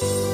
Bye.